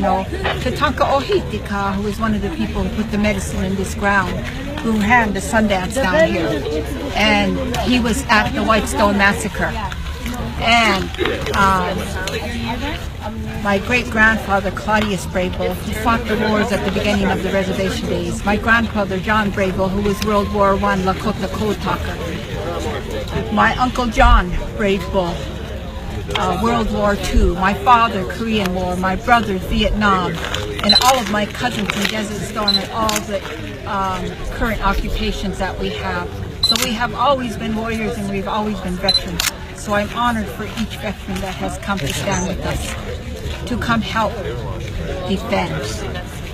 you know, Tatanka Ohitika, who was one of the people who put the medicine in this ground, who ran the Sundance down here. And he was at the White Stone Massacre. And um, my great grandfather Claudius Brave Bull, who fought the wars at the beginning of the reservation days. My grandfather John Brave Bull, who was World War One Lakota Kotaka. My uncle John Brave Bull, uh, World War II. My father Korean War. My brother Vietnam, and all of my cousins in Desert Storm and all the um, current occupations that we have. So we have always been warriors and we've always been veterans. So I'm honored for each veteran that has come to stand with us, to come help defend,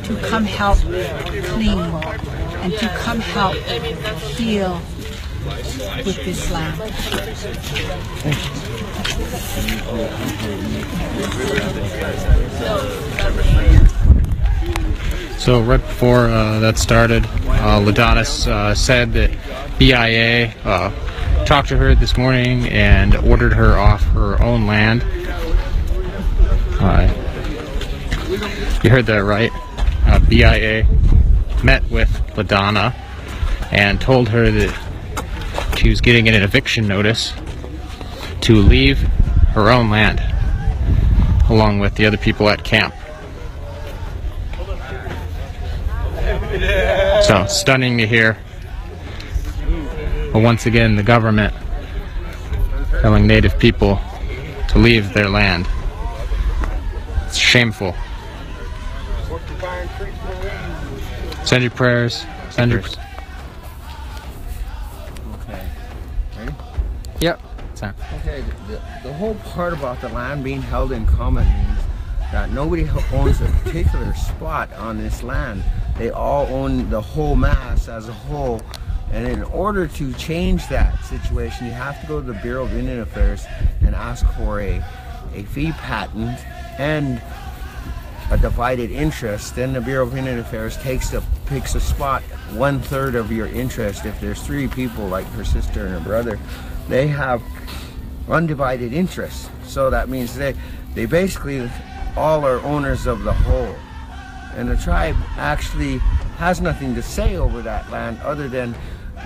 to come help clean, and to come help heal with this land. So right before uh, that started, uh, Ladanis uh, said that BIA uh, talked to her this morning and ordered her off her own land. Uh, you heard that right. Uh, BIA met with LaDonna and told her that she was getting an eviction notice to leave her own land along with the other people at camp. So stunning to hear. But once again, the government telling Native people to leave their land. It's shameful. Send your prayers. Send your. Okay. Ready? Yep. Okay, the, the whole part about the land being held in common means that nobody owns a particular spot on this land. They all own the whole mass as a whole. And in order to change that situation, you have to go to the Bureau of Indian Affairs and ask for a, a fee patent and a divided interest. Then the Bureau of Indian Affairs takes the picks a spot, one third of your interest. If there's three people, like her sister and her brother, they have undivided interest. So that means they they basically all are owners of the whole. And the tribe actually has nothing to say over that land other than,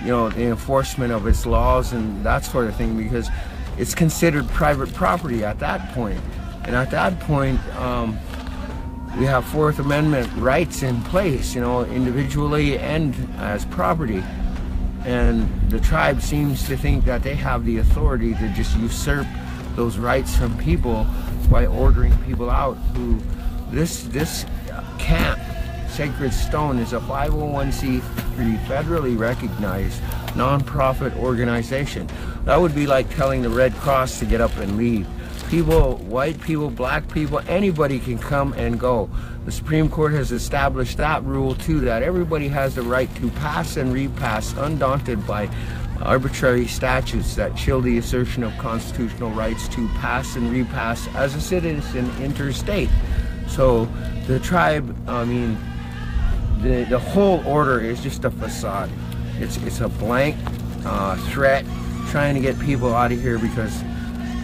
you know, the enforcement of its laws and that sort of thing because it's considered private property at that point. And at that point, um, we have Fourth Amendment rights in place, you know, individually and as property. And the tribe seems to think that they have the authority to just usurp those rights from people by ordering people out who this this camp Sacred Stone is a 501c3 federally recognized nonprofit organization. That would be like telling the Red Cross to get up and leave. People, white people, black people, anybody can come and go. The Supreme Court has established that rule too, that everybody has the right to pass and repass undaunted by arbitrary statutes that chill the assertion of constitutional rights to pass and repass as a citizen interstate. So the tribe, I mean, the, the whole order is just a facade. It's, it's a blank uh, threat trying to get people out of here because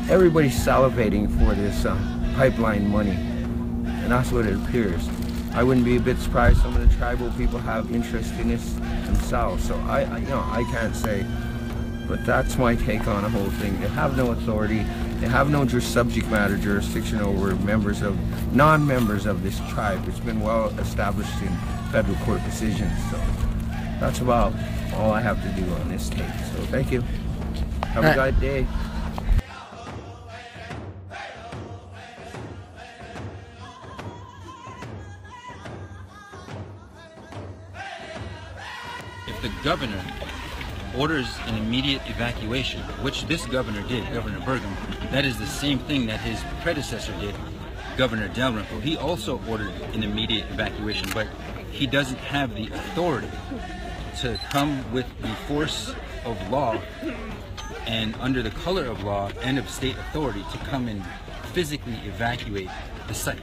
everybody's salivating for this uh, pipeline money. And that's what it appears. I wouldn't be a bit surprised some of the tribal people have interest in this themselves. So I, I you know, I can't say, but that's my take on the whole thing. They have no authority. They have no subject matter jurisdiction over members of, non-members of this tribe. It's been well established in federal court decisions. So that's about all I have to do on this take. So thank you. Have a Alright. good day. The governor orders an immediate evacuation, which this governor did, Governor Burgum, that is the same thing that his predecessor did, Governor Dalrymple. He also ordered an immediate evacuation, but he doesn't have the authority to come with the force of law and under the color of law and of state authority to come and physically evacuate the site.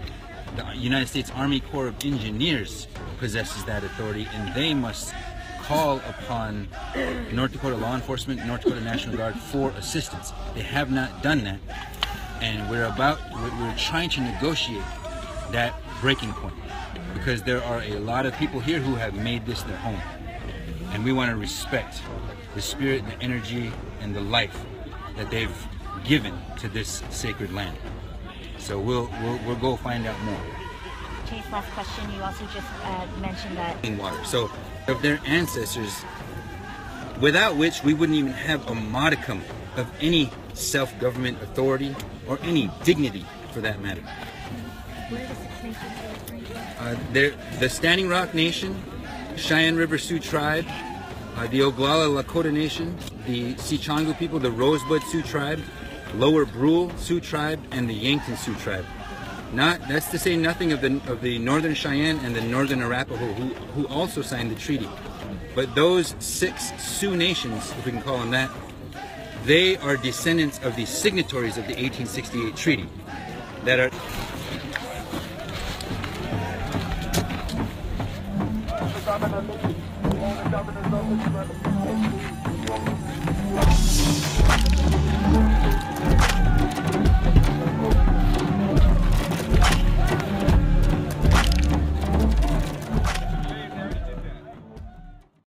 The United States Army Corps of Engineers possesses that authority and they must call upon North Dakota law enforcement, North Dakota National Guard for assistance. They have not done that. And we're about, we're, trying to negotiate that breaking point because there are a lot of people here who have made this their home. And we want to respect the spirit, the energy, and the life that they've given to this sacred land. So we'll, we'll, we'll go find out more. Chase, last question. You also just uh, mentioned that water. So of their ancestors, without which we wouldn't even have a modicum of any self-government authority or any dignity for that matter. the Six Nations is right Uh, the Standing Rock Nation, Cheyenne River Sioux Tribe, uh, the Oglala Lakota Nation, the Sichangu people, the Rosebud Sioux Tribe, Lower Brule Sioux Tribe, and the Yankton Sioux Tribe. Not that's to say nothing of the of the Northern Cheyenne and the Northern Arapaho who who also signed the treaty. But those six Sioux nations, if we can call them that, they are descendants of the signatories of the 1868 treaty that are